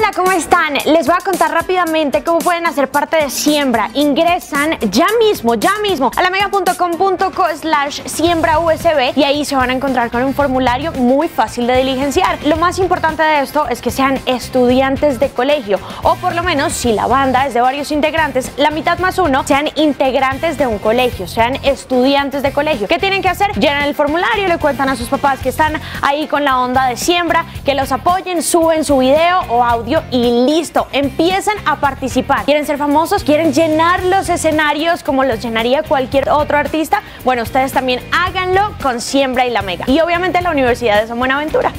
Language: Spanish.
Hola, ¿cómo están? Les voy a contar rápidamente cómo pueden hacer parte de Siembra. Ingresan ya mismo, ya mismo a la mega.com.co slash siembra USB y ahí se van a encontrar con un formulario muy fácil de diligenciar. Lo más importante de esto es que sean estudiantes de colegio o por lo menos si la banda es de varios integrantes, la mitad más uno sean integrantes de un colegio, sean estudiantes de colegio. ¿Qué tienen que hacer? Llenan el formulario, le cuentan a sus papás que están ahí con la onda de Siembra, que los apoyen, suben su video o audio y listo, empiezan a participar. ¿Quieren ser famosos? ¿Quieren llenar los escenarios como los llenaría cualquier otro artista? Bueno, ustedes también háganlo con Siembra y la Mega. Y obviamente la Universidad de San Buenaventura.